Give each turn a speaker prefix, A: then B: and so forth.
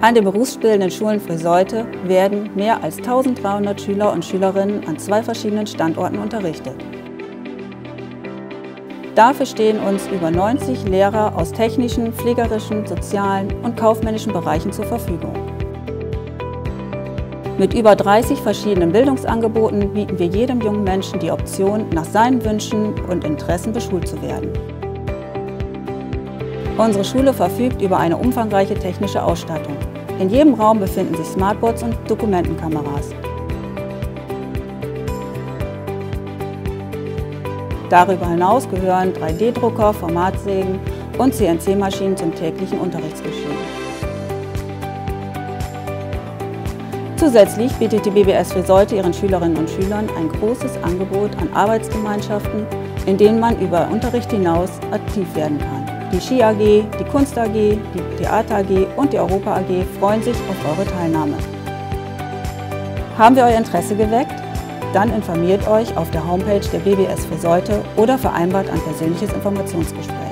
A: An den berufsbildenden Schulen Friseute werden mehr als 1300 Schüler und Schülerinnen an zwei verschiedenen Standorten unterrichtet. Dafür stehen uns über 90 Lehrer aus technischen, pflegerischen, sozialen und kaufmännischen Bereichen zur Verfügung. Mit über 30 verschiedenen Bildungsangeboten bieten wir jedem jungen Menschen die Option, nach seinen Wünschen und Interessen beschult zu werden. Unsere Schule verfügt über eine umfangreiche technische Ausstattung. In jedem Raum befinden sich Smartboards und Dokumentenkameras. Darüber hinaus gehören 3D-Drucker, Formatsägen und CNC-Maschinen zum täglichen Unterrichtsgeschehen. Zusätzlich bietet die BBS für Säute ihren Schülerinnen und Schülern ein großes Angebot an Arbeitsgemeinschaften, in denen man über Unterricht hinaus aktiv werden kann. Die Ski AG, die Kunst AG, die Theater AG und die Europa AG freuen sich auf eure Teilnahme. Haben wir euer Interesse geweckt? Dann informiert euch auf der Homepage der BBS für Säute oder vereinbart ein persönliches Informationsgespräch.